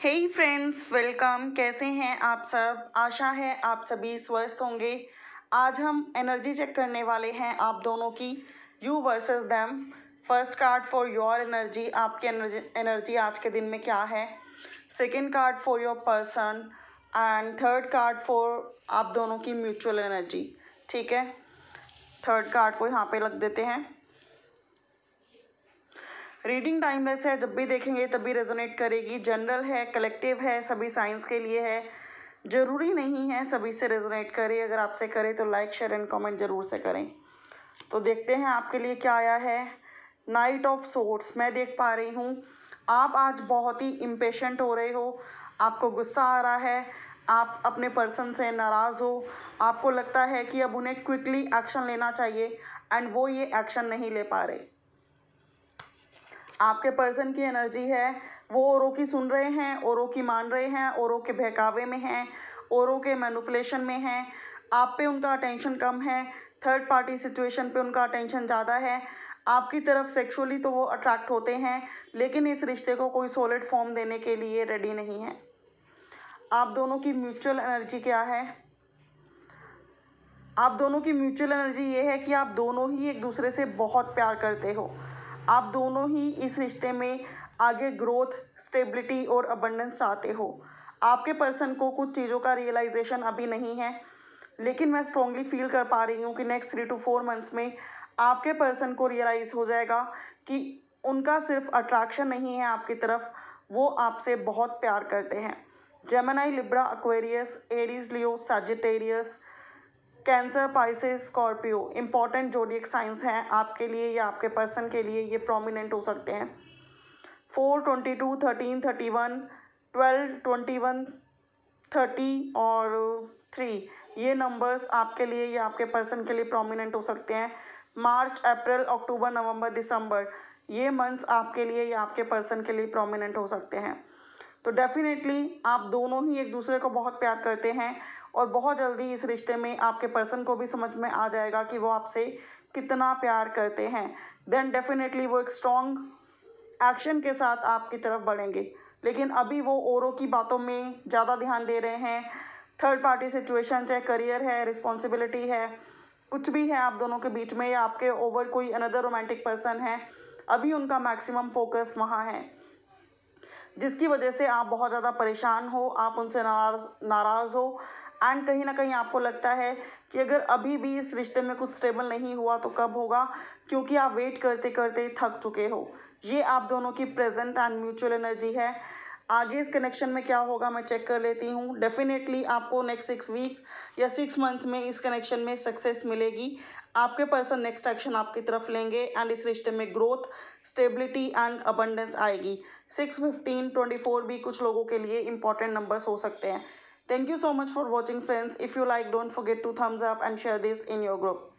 हे friends welcome कैसे हैं आप सब? आशा है आप सभी स्वस्थ होंगे। आज हम एनर्जी चेक करने वाले हैं आप दोनों की। You versus them first card for your energy आपकी एनर्जी एनर्जी आज के दिन में क्या है? Second card for your person and third card for आप दोनों की म्यूचुअल एनर्जी ठीक है? थर्ड कार्ड को यहाँ पे लग देते हैं। रीडिंग टाइमलेस है, जब भी देखेंगे तब भी रेजोनेट करेगी। जनरल है, कलेक्टिव है, सभी साइंस के लिए है। ज़रूरी नहीं है सभी से रेजोनेट करे। अगर आपसे करे तो लाइक, शेयर एंड कमेंट ज़रूर से करें। तो देखते हैं आपके लिए क्या आया है। नाइट ऑफ़ सोर्ट्स, मैं देख पा रही हूँ। आप आज बहुत ही इम्पेशेंट हो रहे हो। आपको गुस्सा आ रहा है। आप अपने पर्सन से नाराज़ हो। आपको लगता है कि अब उन्हें क्विकली एक्शन लेना चाहिए। एंड वो ये एक्शन नहीं ले पा रहे। आपके पर्सन की एनर्जी है, वो औरों की सुन रहे हैं, औरों की मान रहे हैं, औरों के बहकावे में हैं, औरों के मैनुपलेशन में हैं। आप पे उनका अटेंशन कम है थर्ड पार्टी सिचुएशन पे उनका अटेंशन ज़्यादा है। आपकी तरफ़ सेक्सुअली तो वो अट्रैक्ट होते हैं, लेकिन इस रिश्ते को कोई सॉलिड फॉर्म देने के लिए रेडी नहीं है। आप दोनों की म्यूचुअल एनर्जी क्या है? आप दोनों की म्यूचुअल एनर्जी ये है कि आप दोनों ही एक दूसरे से बहुत प्यार करते हो। आप दोनों ही इस रिश्ते में आगे ग्रोथ स्टेबिलिटी और अबंडेंस चाहते हो। आपके पर्सन को कुछ चीज़ों का रियलाइजेशन अभी नहीं है, लेकिन मैं स्ट्रॉन्गली फील कर पा रही हूँ कि next three to four months में आपके पर्सन को रियलाइज़ हो जाएगा कि उनका सिर्फ़ अट्रैक्शन नहीं है आपकी तरफ़, वो आपसे बहुत प्यार करते हैं। Gemini Libra Aquarius Aries Leo Sagittarius cancer, Pisces, Scorpio, important zodiac signs हैं आपके लिए या आपके पर्सन के लिए ये प्रोमिनेंट हो सकते हैं। Four twenty two, thirteen, thirty one, twelve, twenty one, thirty और थ्री, ये नंबर्स आपके लिए या आपके पर्सन के लिए प्रोमिनेंट हो सकते हैं। मार्च, अप्रैल, अक्टूबर, नवंबर, दिसंबर, ये मंथ्स आपके लिए या आपके पर्सन के लिए प्रोमिनेंट हो सकते हैं। तो डेफिनेटली आप दोनों ही एक दूसरे को बहुत प्यार करते हैं और बहुत जल्दी इस रिश्ते में आपके पर्सन को भी समझ में आ जाएगा कि वो आपसे कितना प्यार करते हैं। देन डेफिनेटली वो एक स्ट्रॉन्ग एक्शन के साथ आपकी तरफ़ बढ़ेंगे। लेकिन अभी वो औरों की बातों में ज़्यादा ध्यान दे रहे हैं। थर्ड पार्टी सिचुएशन चाहे करियर है रिस्पॉन्सिबिलिटी है, कुछ भी है आप दोनों के बीच में या आपके ओवर कोई अनदर रोमांटिक पर्सन है, अभी उनका मैक्सिमम फोकस वहाँ है। जिसकी वजह से आप बहुत ज़्यादा परेशान हो, आप उनसे नाराज़ नाराज़ हो। एंड कहीं ना कहीं आपको लगता है कि अगर अभी भी इस रिश्ते में कुछ स्टेबल नहीं हुआ तो कब होगा? क्योंकि आप वेट करते करते थक चुके हो। ये आप दोनों की प्रेजेंट एंड म्यूचुअल एनर्जी है। आगे इस कनेक्शन में क्या होगा मैं चेक कर लेती हूँ डेफिनेटली आपको नेक्स्ट सिक्स वीक्स या सिक्स मंथ्स में इस कनेक्शन में सक्सेस मिलेगी आपके पर्सन नेक्स्ट एक्शन आपकी तरफ़ लेंगे एंड इस रिश्ते में ग्रोथ स्टेबिलिटी एंड अबंडेंस आएगी सिक्स फिफ्टीन ट्वेंटी फोर भी कुछ लोगों के लिए इंपॉर्टेंट नंबर्स हो सकते हैं Thank you so much for watching friends. If you like, don't forget to thumbs up and share this in your group.